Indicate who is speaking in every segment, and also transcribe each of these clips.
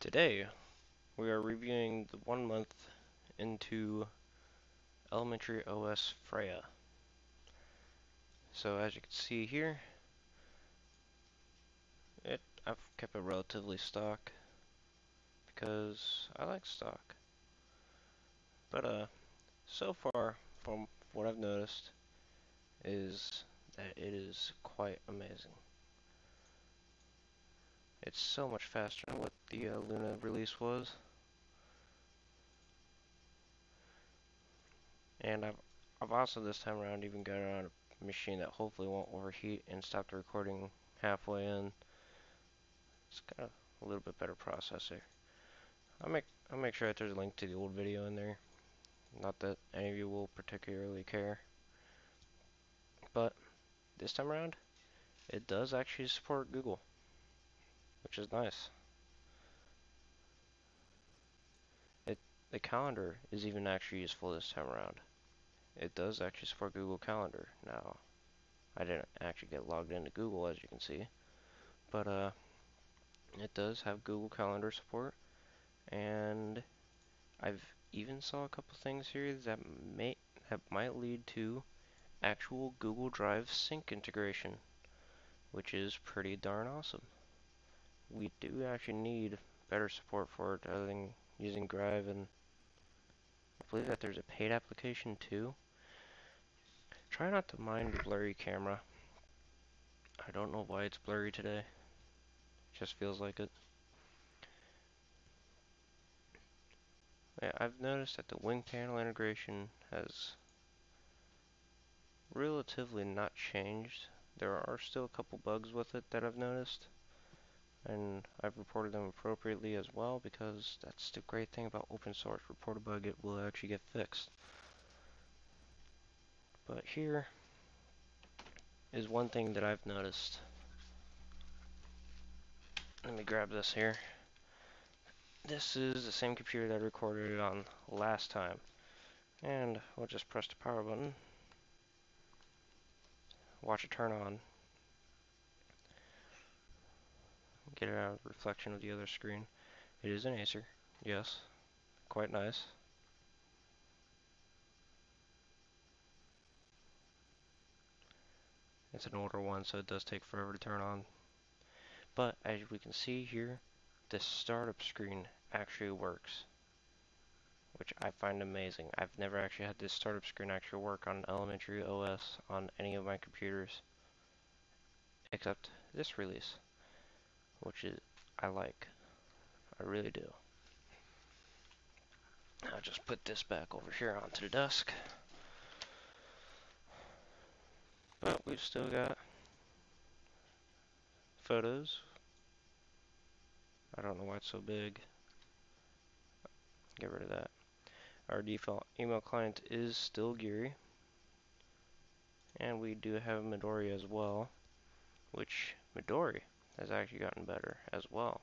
Speaker 1: Today, we are reviewing the one month into Elementary OS Freya. So as you can see here, it I've kept it relatively stock because I like stock. But uh, so far from what I've noticed is that it is quite amazing. It's so much faster than what the uh, Luna release was. And I've, I've also this time around even got on a machine that hopefully won't overheat and stop the recording halfway in. It's got a, a little bit better processor. I'll make I'll make sure that there's a link to the old video in there. Not that any of you will particularly care. But this time around, it does actually support Google, which is nice. It the calendar is even actually useful this time around it does actually support Google Calendar. Now, I didn't actually get logged into Google as you can see, but uh, it does have Google Calendar support, and I've even saw a couple things here that may that might lead to actual Google Drive sync integration, which is pretty darn awesome. We do actually need better support for it other than using Drive and I believe that there's a paid application too Try not to mind the blurry camera. I don't know why it's blurry today. It just feels like it. I've noticed that the wing panel integration has relatively not changed. There are still a couple bugs with it that I've noticed. And I've reported them appropriately as well because that's the great thing about open source. Report a bug, it will actually get fixed. But here is one thing that I've noticed. Let me grab this here. This is the same computer that I recorded it on last time. And we'll just press the power button. Watch it turn on. Get it out of the reflection of the other screen. It is an Acer, yes. Quite nice. It's an older one, so it does take forever to turn on. But as we can see here, this startup screen actually works, which I find amazing. I've never actually had this startup screen actually work on elementary OS on any of my computers, except this release, which is I like. I really do. I'll just put this back over here onto the desk. But we've still got photos. I don't know why it's so big. Get rid of that. Our default email client is still Geary. And we do have Midori as well, which Midori has actually gotten better as well.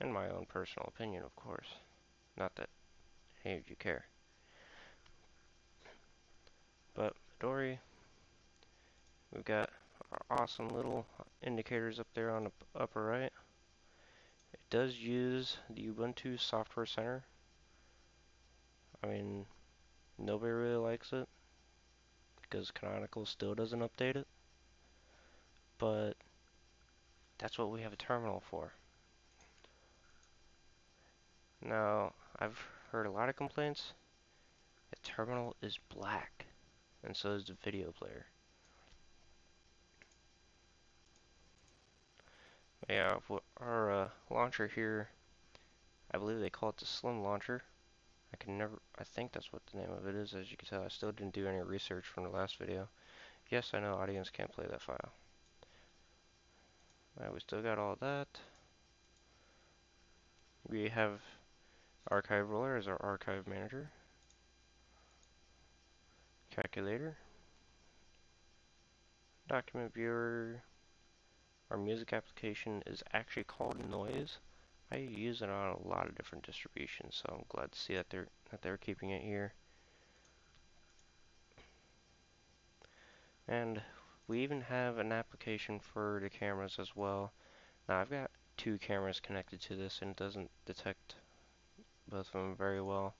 Speaker 1: In my own personal opinion, of course. Not that any of you care. But Midori We've got our awesome little indicators up there on the upper right. It does use the Ubuntu Software Center. I mean, nobody really likes it because Canonical still doesn't update it. But that's what we have a terminal for. Now, I've heard a lot of complaints. The terminal is black, and so is the video player. Yeah, our uh, launcher here, I believe they call it the Slim Launcher. I can never, I think that's what the name of it is. As you can tell, I still didn't do any research from the last video. Yes, I know audience can't play that file. We still got all that. We have Archive Roller as our archive manager. Calculator. Document Viewer, our music application is actually called Noise. I use it on a lot of different distributions, so I'm glad to see that they're that they're keeping it here. And we even have an application for the cameras as well. Now I've got two cameras connected to this and it doesn't detect both of them very well,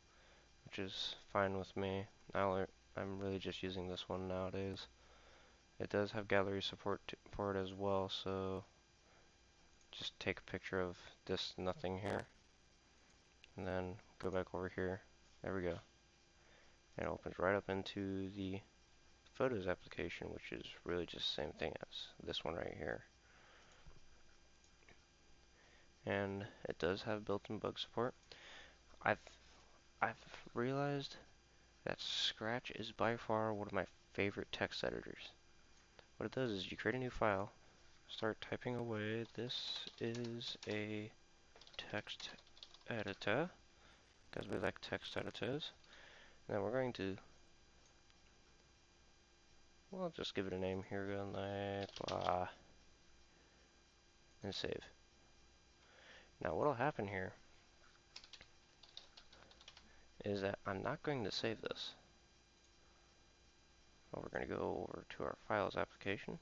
Speaker 1: which is fine with me. I'll, I'm really just using this one nowadays. It does have gallery support for it as well, so just take a picture of this nothing here, and then go back over here. There we go. And it opens right up into the Photos application, which is really just the same thing as this one right here. And it does have built-in bug support. I've I've realized that Scratch is by far one of my favorite text editors. What it does is you create a new file, start typing away. This is a text editor, because we like text editors. Then we're going to, well, just give it a name here, go blah, and save. Now what'll happen here is that I'm not going to save this. Well, we're going to go over to our files application.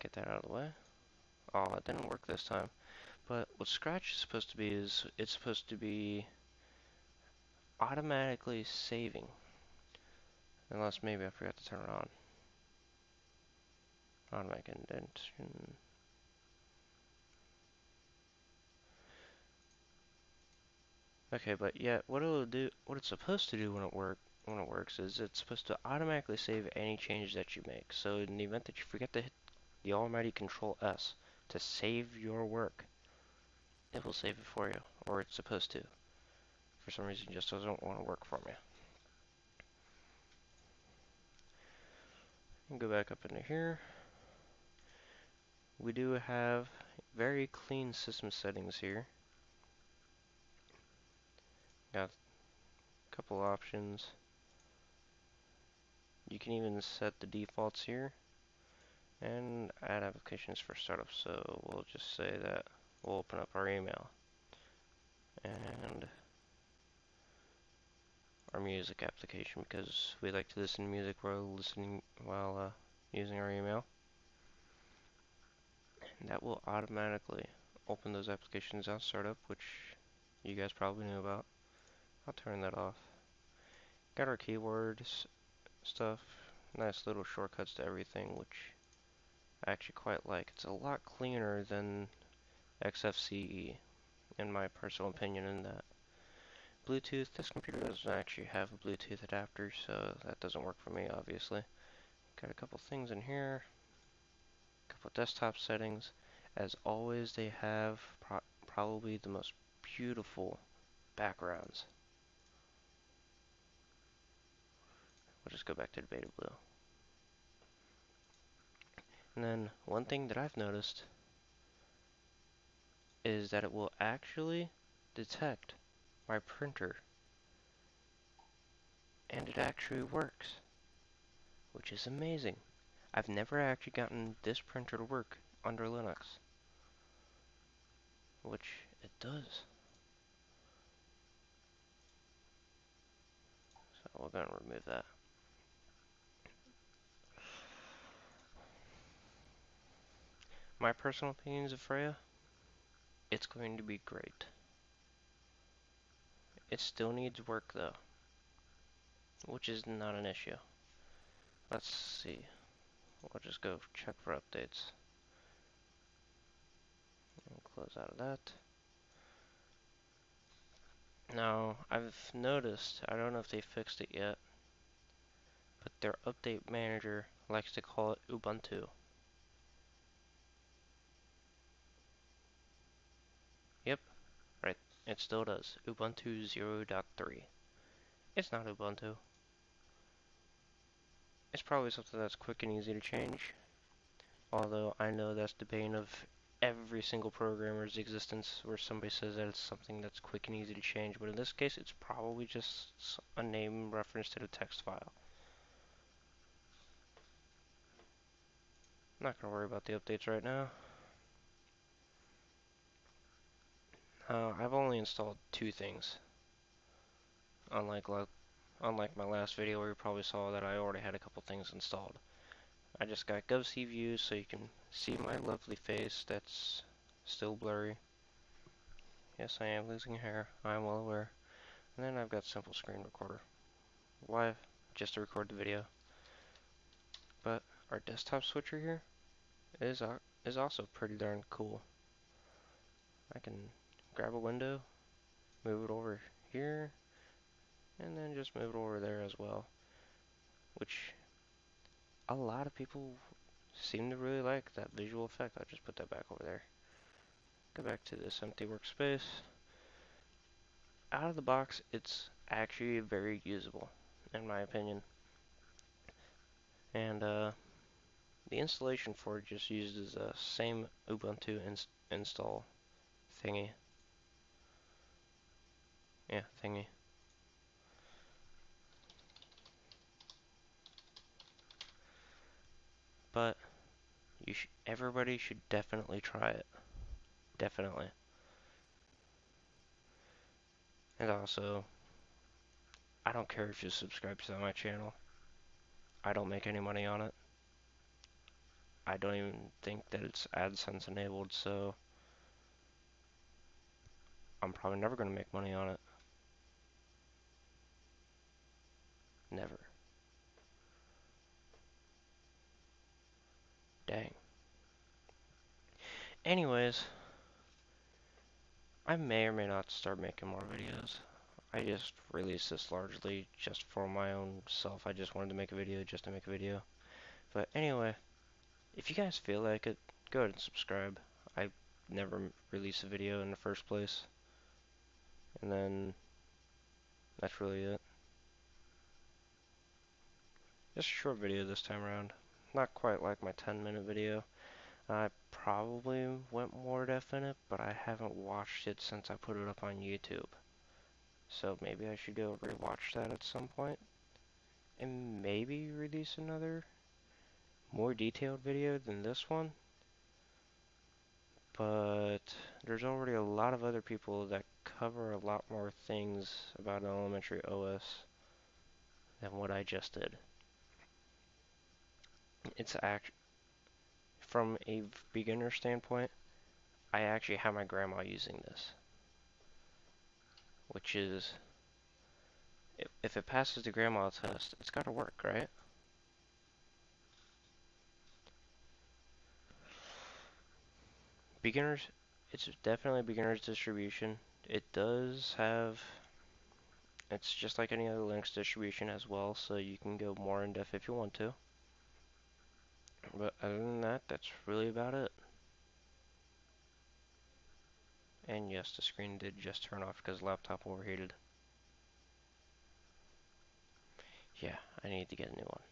Speaker 1: Get that out of the way. Oh, it didn't work this time. But what Scratch is supposed to be is it's supposed to be automatically saving. Unless maybe I forgot to turn it on. Automatic indentation. Okay, but yeah, what it'll do, what it's supposed to do when it work when it works is it's supposed to automatically save any change that you make. So in the event that you forget to hit the almighty Control S to save your work, it will save it for you, or it's supposed to. For some reason, it just doesn't want to work for me. Go back up into here. We do have very clean system settings here. Got a couple options. You can even set the defaults here and add applications for startup. So we'll just say that we'll open up our email and our music application because we like to listen to music while listening while uh, using our email. And that will automatically open those applications on startup, which you guys probably knew about. I'll turn that off. Got our keywords stuff, nice little shortcuts to everything, which I actually quite like. It's a lot cleaner than XFCE, in my personal opinion in that. Bluetooth, this computer doesn't actually have a Bluetooth adapter, so that doesn't work for me, obviously. Got a couple things in here, a couple desktop settings. As always, they have pro probably the most beautiful backgrounds. We'll just go back to the beta blue. And then one thing that I've noticed is that it will actually detect my printer and it actually works which is amazing. I've never actually gotten this printer to work under Linux which it does. So we're going to remove that. My personal opinions of Freya, it's going to be great. It still needs work though, which is not an issue. Let's see. We'll just go check for updates. Close out of that. Now, I've noticed, I don't know if they fixed it yet, but their update manager likes to call it Ubuntu. It still does. Ubuntu 0.3. It's not Ubuntu. It's probably something that's quick and easy to change. Although I know that's the bane of every single programmer's existence where somebody says that it's something that's quick and easy to change. But in this case, it's probably just a name reference to the text file. I'm not going to worry about the updates right now. Uh, I've only installed two things. Unlike unlike my last video where you probably saw that I already had a couple things installed. I just got Guvcview so you can see my lovely face that's still blurry. Yes, I am losing hair. I'm well aware. And then I've got simple screen recorder. Why? Just to record the video. But our desktop switcher here is, uh, is also pretty darn cool. I can grab a window, move it over here, and then just move it over there as well. Which a lot of people seem to really like that visual effect. I'll just put that back over there. Go back to this empty workspace. Out of the box, it's actually very usable, in my opinion. And uh, the installation for it just uses the same Ubuntu ins install thingy. Yeah, thingy. But you sh everybody should definitely try it. Definitely. And also, I don't care if you subscribe to my channel. I don't make any money on it. I don't even think that it's AdSense enabled, so I'm probably never going to make money on it. Never. Dang. Anyways, I may or may not start making more videos. I just released this largely just for my own self. I just wanted to make a video just to make a video. But anyway, if you guys feel like it, go ahead and subscribe. I never released a video in the first place. And then that's really it. Just a short video this time around. Not quite like my 10 minute video. I probably went more definite, but I haven't watched it since I put it up on YouTube. So maybe I should go rewatch that at some point. And maybe release another more detailed video than this one. But there's already a lot of other people that cover a lot more things about an elementary OS than what I just did. It's act from a beginner standpoint, I actually have my grandma using this. Which is, if, it passes the grandma test, it's got to work, right? Beginners, it's definitely beginner's distribution. It does have, it's just like any other Linux distribution as well, so you can go more in depth if you want to. But other than that, that's really about it. And yes, the screen did just turn off because laptop overheated. Yeah, I need to get a new one.